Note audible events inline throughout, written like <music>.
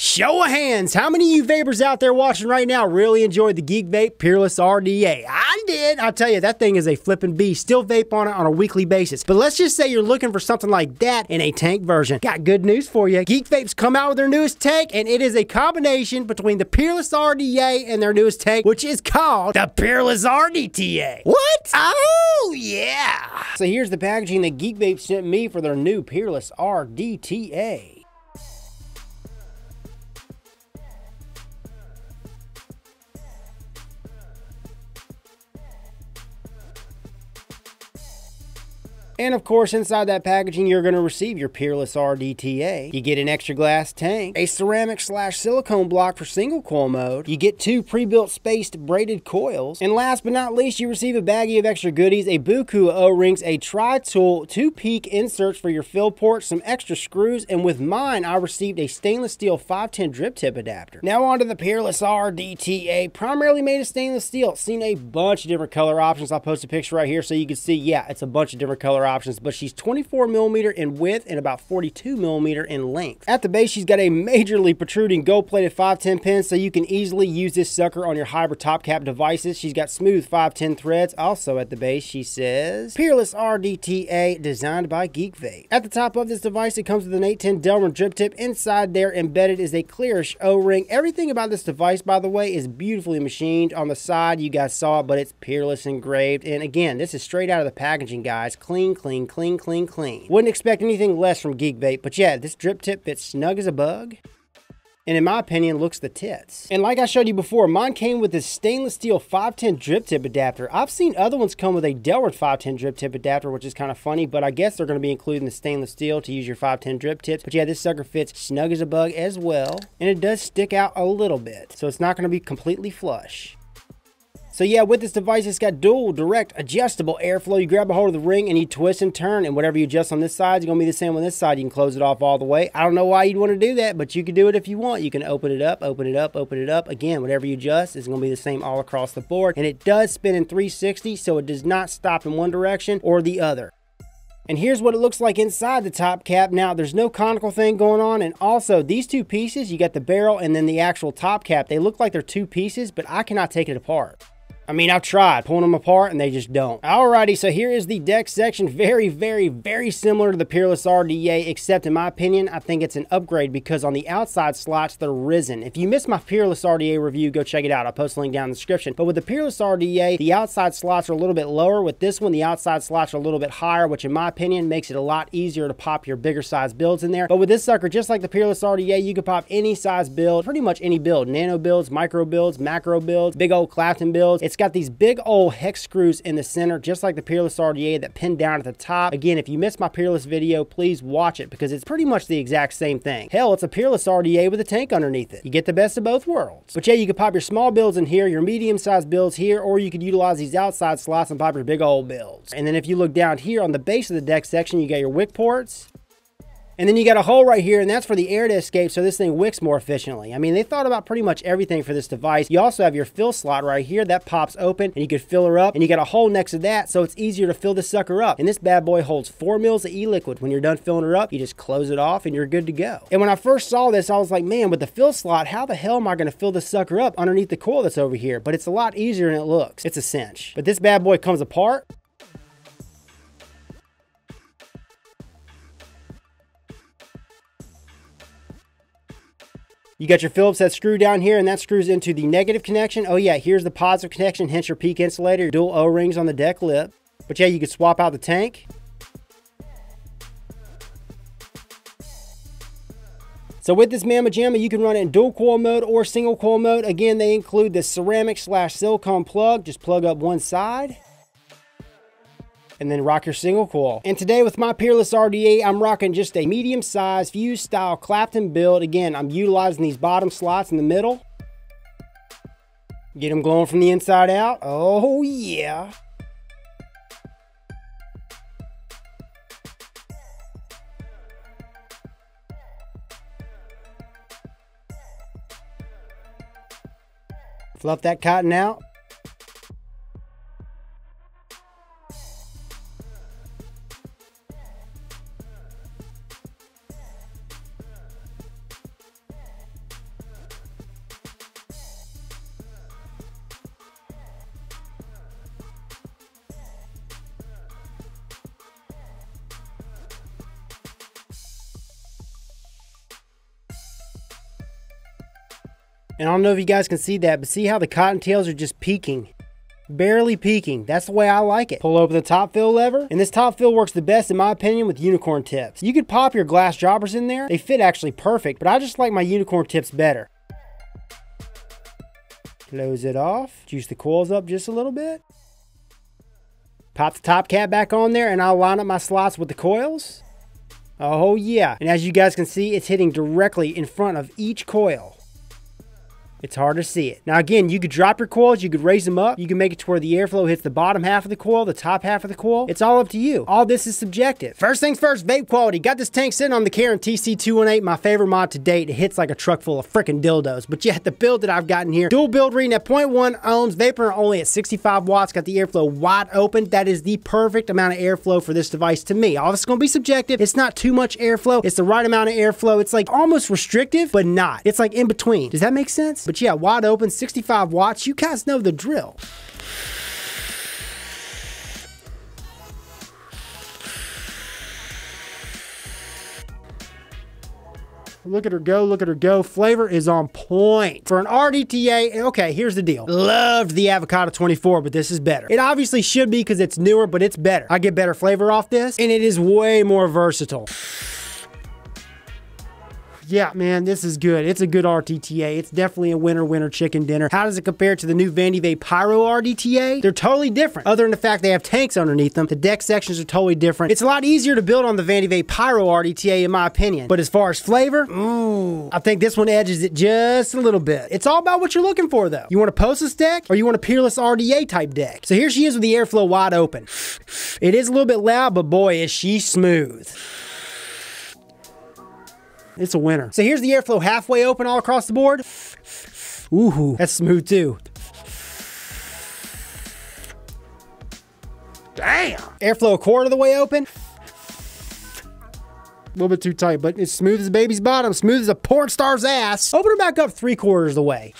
Show of hands, how many of you vapers out there watching right now really enjoyed the Geek Vape Peerless RDA? I did. I'll tell you, that thing is a flipping beast. Still vape on it on a weekly basis. But let's just say you're looking for something like that in a tank version. Got good news for you. Geek Vapes come out with their newest tank, and it is a combination between the Peerless RDA and their newest tank, which is called the Peerless RDTA. What? Oh, yeah. So here's the packaging that Geek Vape sent me for their new Peerless RDTA. And of course, inside that packaging, you're going to receive your Peerless RDTA. You get an extra glass tank, a ceramic slash silicone block for single coil mode. You get two pre-built spaced braided coils. And last but not least, you receive a baggie of extra goodies, a buku O-rings, a tri-tool, two PEEK inserts for your fill port, some extra screws, and with mine, I received a stainless steel 510 drip tip adapter. Now onto the Peerless RDTA, primarily made of stainless steel. Seen a bunch of different color options. I'll post a picture right here so you can see, yeah, it's a bunch of different color options, but she's 24 millimeter in width and about 42 millimeter in length. At the base, she's got a majorly protruding gold-plated 510 pin, so you can easily use this sucker on your hybrid top cap devices. She's got smooth 510 threads. Also at the base, she says, Peerless RDTA, designed by Geek Vape. At the top of this device, it comes with an 810 Delrin drip tip. Inside there, embedded is a clearish O-ring. Everything about this device, by the way, is beautifully machined. On the side, you guys saw it, but it's Peerless engraved. And again, this is straight out of the packaging, guys. Clean, clean, clean, clean, clean. Wouldn't expect anything less from Geek Vape, but yeah, this drip tip fits snug as a bug and in my opinion looks the tits. And like I showed you before, mine came with this stainless steel 510 drip tip adapter. I've seen other ones come with a Delrin 510 drip tip adapter, which is kind of funny, but I guess they're going to be including the stainless steel to use your 510 drip tips. But yeah, this sucker fits snug as a bug as well, and it does stick out a little bit, so it's not going to be completely flush. So yeah, with this device, it's got dual direct adjustable airflow. You grab a hold of the ring and you twist and turn, and whatever you adjust on this side is going to be the same on this side. You can close it off all the way. I don't know why you'd want to do that, but you can do it if you want. You can open it up, open it up, open it up. Again, whatever you adjust is going to be the same all across the board. And it does spin in 360, so it does not stop in one direction or the other. And here's what it looks like inside the top cap. Now, there's no conical thing going on. And also, these two pieces, you got the barrel and then the actual top cap. They look like they're two pieces, but I cannot take it apart. I mean, I've tried pulling them apart and they just don't. Alrighty, so here is the deck section. Very, very, very similar to the Peerless RDA, except in my opinion, I think it's an upgrade because on the outside slots, they're risen. If you missed my Peerless RDA review, go check it out. I'll post a link down in the description. But with the Peerless RDA, the outside slots are a little bit lower. With this one, the outside slots are a little bit higher, which in my opinion makes it a lot easier to pop your bigger size builds in there. But with this sucker, just like the Peerless RDA, you can pop any size build, pretty much any build. Nano builds, micro builds, macro builds, big old Clapton builds. It's got these big old hex screws in the center, just like the Peerless RDA that pin down at the top. Again, if you missed my Peerless video, please watch it because it's pretty much the exact same thing. Hell, it's a Peerless RDA with a tank underneath it. You get the best of both worlds. But yeah, you could pop your small builds in here, your medium-sized builds here, or you could utilize these outside slots and pop your big old builds. And then if you look down here on the base of the deck section, you got your wick ports, and then you got a hole right here, and that's for the air to escape so this thing wicks more efficiently. I mean, they thought about pretty much everything for this device. You also have your fill slot right here. That pops open, and you could fill her up. And you got a hole next to that, so it's easier to fill this sucker up. And this bad boy holds 4 mils of e-liquid. When you're done filling her up, you just close it off, and you're good to go. And when I first saw this, I was like, man, with the fill slot, how the hell am I going to fill this sucker up underneath the coil that's over here? But it's a lot easier than it looks. It's a cinch. But this bad boy comes apart. You got your Phillips head screw down here, and that screws into the negative connection. Oh yeah, here's the positive connection, hence your PEEK insulator, your dual O-rings on the deck lip. But yeah, you could swap out the tank. So with this Mamma Jamma, you can run it in dual coil mode or single coil mode. Again, they include the ceramic slash silicone plug. Just plug up one side and then rock your single coil. And today with my Peerless RDA, I'm rocking just a medium size fuse style Clapton build. Again, I'm utilizing these bottom slots in the middle. Get them glowing from the inside out. Oh yeah. Fluff that cotton out. And I don't know if you guys can see that, but see how the cottontails are just peeking barely peaking. That's the way I like it. Pull open the top fill lever, and this top fill works the best in my opinion with unicorn tips. You could pop your glass jobbers in there. They fit actually perfect, but I just like my unicorn tips better. Close it off. Juice the coils up just a little bit. Pop the top cap back on there and I'll line up my slots with the coils. Oh yeah, and as you guys can see, it's hitting directly in front of each coil. It's hard to see it. Now again, you could drop your coils, you could raise them up, you can make it to where the airflow hits the bottom half of the coil, the top half of the coil. It's all up to you. All this is subjective. First things first, vape quality. Got this tank sitting on the Charon TC218, my favorite mod to date. It hits like a truck full of freaking dildos. But yeah, the build that I've gotten here, dual build reading at 0.1 ohms, vapor only at 65 watts, got the airflow wide open. That is the perfect amount of airflow for this device to me. All this is gonna be subjective. It's not too much airflow. It's the right amount of airflow. It's like almost restrictive, but not. It's like in between. Does that make sense? But yeah, wide open 65 watts, you guys know the drill. Look at her go, look at her go. Flavor is on point. For an RDTA, okay, here's the deal. Loved the Avocado 24, but this is better. It obviously should be because it's newer, but it's better. I get better flavor off this, and it is way more versatile yeah, man, this is good. It's a good RDTA. It's definitely a winner winner chicken dinner. How does it compare to the new Vandy Vape Pyro RDTA? They're totally different. Other than the fact they have tanks underneath them, the deck sections are totally different. It's a lot easier to build on the Vandy Vape Pyro RDTA in my opinion. But as far as flavor, ooh, I think this one edges it just a little bit. It's all about what you're looking for though. You want a postless deck or you want a peerless RDA type deck? So here she is with the airflow wide open. <sighs> It is a little bit loud, but boy, is she smooth. It's a winner. So here's the airflow halfway open all across the board. Ooh, that's smooth too. Damn. Airflow a quarter of the way open. A little bit too tight, but it's smooth as a baby's bottom, smooth as a porn star's ass. Open it back up three quarters of the way.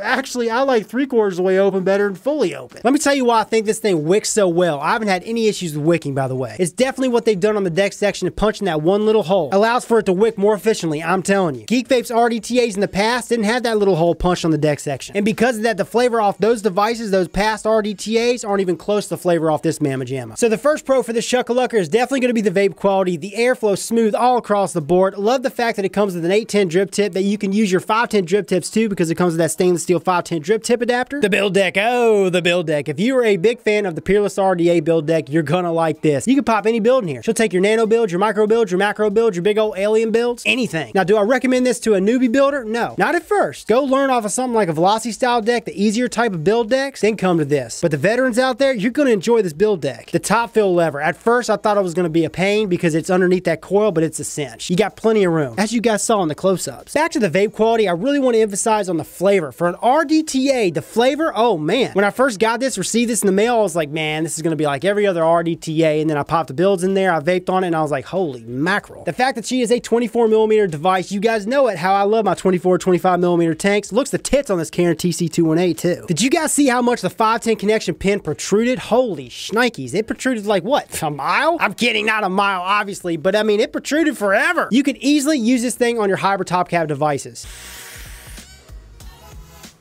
Actually, I like three quarters of the way open better than fully open. Let me tell you why I think this thing wicks so well. I haven't had any issues with wicking, by the way. It's definitely what they've done on the deck section and punching that one little hole. Allows for it to wick more efficiently, I'm telling you. Geek Vape's RDTAs in the past didn't have that little hole punched on the deck section. And because of that, the flavor off those devices, those past RDTAs, aren't even close to the flavor off this Mamma Jamma. So the first pro for this Shuckalucker is definitely going to be the vape quality. The airflow smooth all across the board. Love the fact that it comes with an 810 drip tip that you can use your 510 drip tips too because it comes with that stainless steel 510 drip tip adapter. The build deck. Oh, the build deck. If you are a big fan of the Peerless RDA build deck, you're gonna like this. You can pop any build in here. She'll take your nano build, your micro build, your macro build, your big old alien builds, anything. Now, do I recommend this to a newbie builder? No, not at first. Go learn off of something like a Velocity style deck, the easier type of build decks, then come to this. But the veterans out there, you're gonna enjoy this build deck. The top fill lever. At first, I thought it was gonna be a pain because it's underneath that coil, but it's a cinch. You got plenty of room, as you guys saw in the close-ups. Back to the vape quality, I really want to emphasize on the flavor. For an RDTA, the flavor, oh man. When I first got this, received this in the mail, I was like, man, this is gonna be like every other RDTA. And then I popped the builds in there, I vaped on it, and I was like, holy mackerel. The fact that she is a 24 millimeter device, you guys know it, how I love my 24, 25 millimeter tanks. Looks the tits on this Charon TC218 too. Did you guys see how much the 510 connection pin protruded? Holy shnikes. It protruded like what, a mile? I'm kidding, not a mile, obviously, but I mean, it protruded forever. You could easily use this thing on your hybrid top cap devices.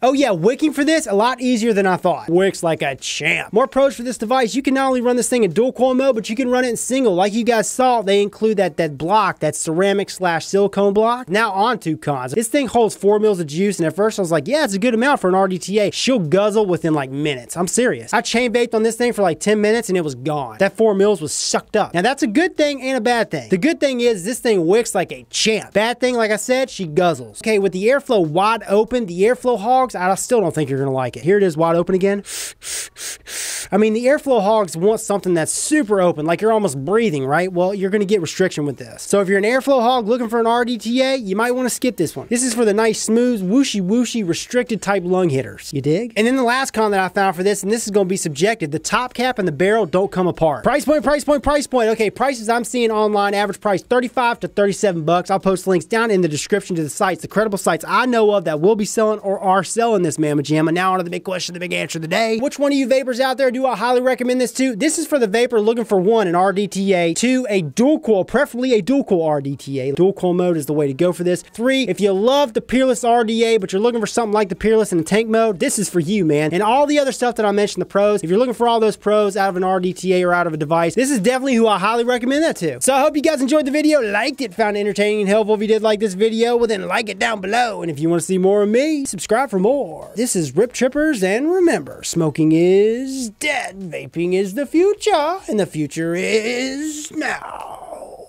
Oh yeah, wicking for this, a lot easier than I thought. Wicks like a champ. More pros for this device, you can not only run this thing in dual coil mode, but you can run it in single. Like you guys saw, they include that, that block, that ceramic slash silicone block. Now on to cons. This thing holds four mils of juice, and at first I was like, yeah, it's a good amount for an RDTA. She'll guzzle within like minutes. I'm serious. I chain vaped on this thing for like 10 minutes and it was gone. That four mils was sucked up. Now that's a good thing and a bad thing. The good thing is this thing wicks like a champ. Bad thing, like I said, she guzzles. Okay, with the airflow wide open, the airflow hogs, I still don't think you're going to like it. Here it is wide open again. I mean, the airflow hogs want something that's super open, like you're almost breathing, right? Well, you're going to get restriction with this. So if you're an airflow hog looking for an RDTA, you might want to skip this one. This is for the nice, smooth, whooshy, whooshy, restricted type lung hitters. You dig? And then the last con that I found for this, and this is going to be subjective, the top cap and the barrel don't come apart. Price point, price point, price point. Okay, prices I'm seeing online, average price 35 to 37 bucks. I'll post links down in the description to the sites, the credible sites I know of that will be selling or are selling selling this Mamma Jamma. Now on to the big question, the big answer of the day. Which one of you vapers out there do I highly recommend this to? This is for the vaper looking for one, an RDTA, two, a dual coil, preferably a dual coil RDTA. Dual coil mode is the way to go for this. Three, if you love the Peerless RDA, but you're looking for something like the Peerless in the tank mode, this is for you, man. And all the other stuff that I mentioned, the pros, if you're looking for all those pros out of an RDTA or out of a device, this is definitely who I highly recommend that to. So I hope you guys enjoyed the video, liked it, found it entertaining and helpful. If you did like this video, well then like it down below. And if you want to see more of me, subscribe for this is Rip Trippers, and remember, smoking is dead, vaping is the future, and the future is now.